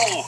Oh!